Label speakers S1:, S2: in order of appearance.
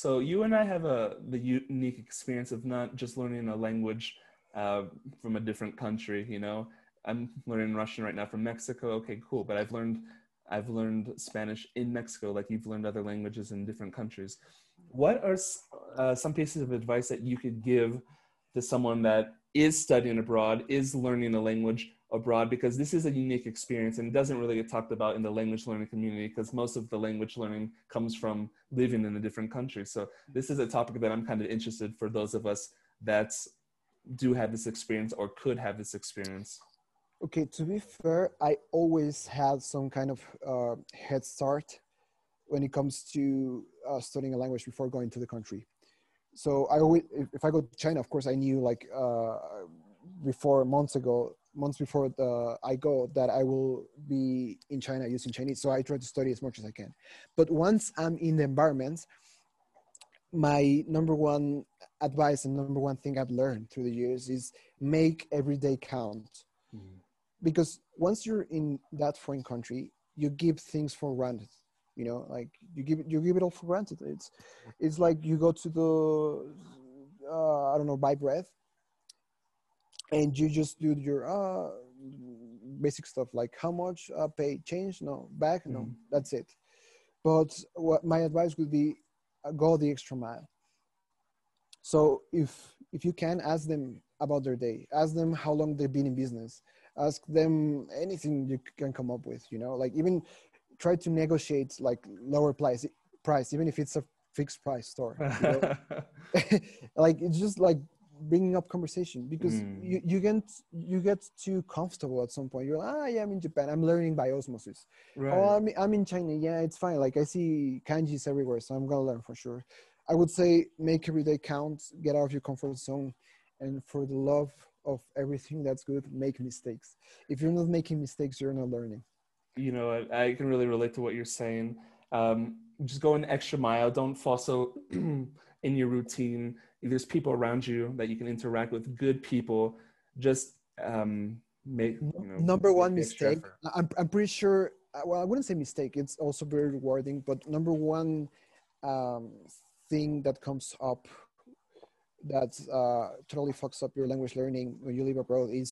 S1: So you and I have a the unique experience of not just learning a language uh, from a different country. You know, I'm learning Russian right now from Mexico. Okay, cool. But I've learned I've learned Spanish in Mexico, like you've learned other languages in different countries. What are uh, some pieces of advice that you could give to someone that is studying abroad, is learning a language abroad? Because this is a unique experience and it doesn't really get talked about in the language learning community because most of the language learning comes from living in a different country. So this is a topic that I'm kind of interested for those of us that do have this experience or could have this experience.
S2: Okay, to be fair, I always had some kind of uh, head start when it comes to uh, studying a language before going to the country. So I always, if I go to China, of course, I knew like uh, before months ago, months before the, I go, that I will be in China using Chinese. So I try to study as much as I can. But once I'm in the environment, my number one advice and number one thing I've learned through the years is make every day count. Mm-hmm because once you're in that foreign country you give things for granted you know like you give it you give it all for granted it's it's like you go to the uh, i don't know buy bread and you just do your uh basic stuff like how much uh, pay change no back no mm. that's it but what my advice would be uh, go the extra mile so if if you can ask them about their day ask them how long they've been in business ask them anything you can come up with you know like even try to negotiate like lower price price even if it's a fixed price store you know? like it's just like bringing up conversation because mm. you, you get you get too comfortable at some point. You're like ah yeah i'm in japan. I'm learning by osmosis. Right. oh I'm, I'm in china. Yeah it's fine. Like i see kanjis everywhere so i'm gonna learn for sure. I would say make every day count get out of your comfort zone and for the love of everything that's good make mistakes. If you're not making mistakes you're not learning.
S1: You know i, I can really relate to what you're saying. Um, just go an extra mile. Don't fall so in your routine there's people around you that you can interact with good people just um, make you
S2: know, number one mistake I'm, I'm pretty sure uh, well i wouldn't say mistake it's also very rewarding but number one um, thing that comes up that uh, totally fucks up your language learning when you live abroad is